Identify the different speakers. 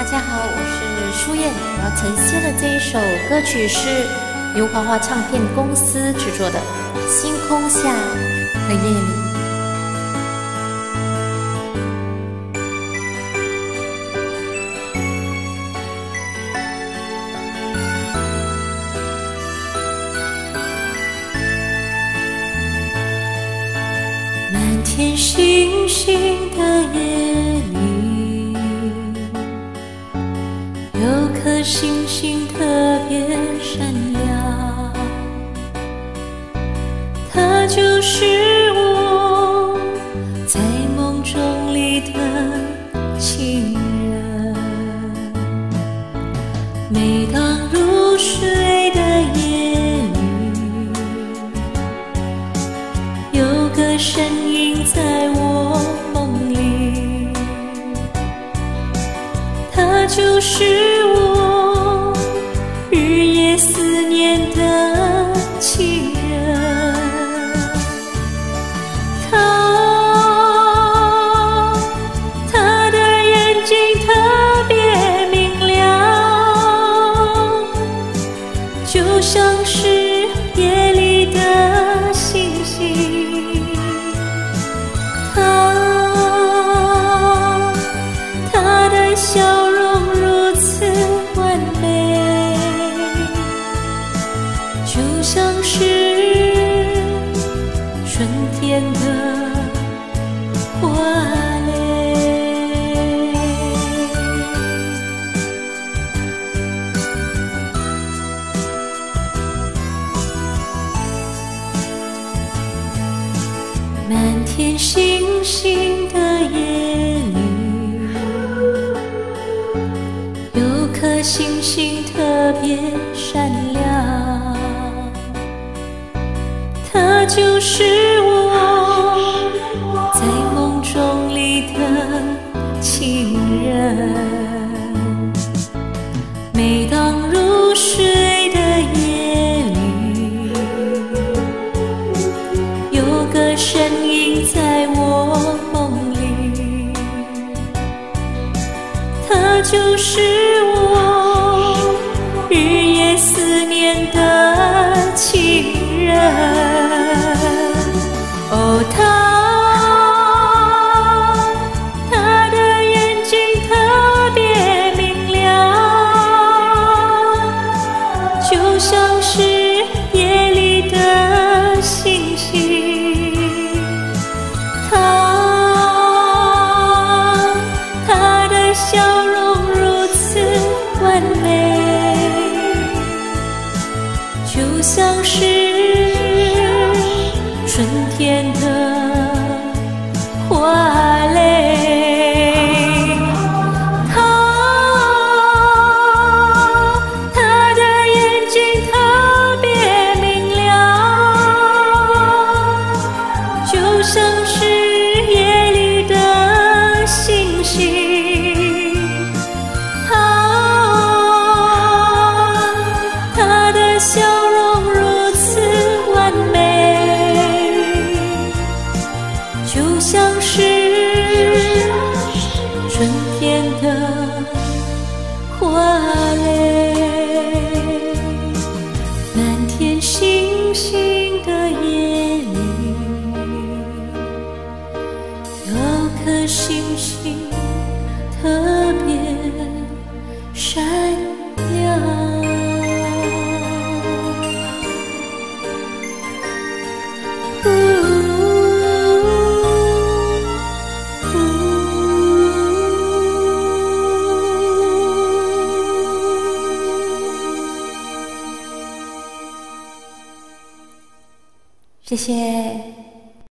Speaker 1: 大家好，我是舒燕，我要呈现的这一首歌曲是由华华唱片公司制作的《星空下的夜里》。
Speaker 2: 满天星星的夜有颗星星特别闪亮，它就是我在梦中里的情人。每当入睡的夜里，有个身影在我梦里，他就是思念的情人。他，他的眼睛特别明亮，就像是夜里的星星。他，他的笑满天星星的夜里，有颗星星特别闪亮，它就是我就是我。花蕾。他，他的眼睛特别明亮，就像是夜里的星星。他，他的笑。星星特别闪亮。
Speaker 1: 谢谢。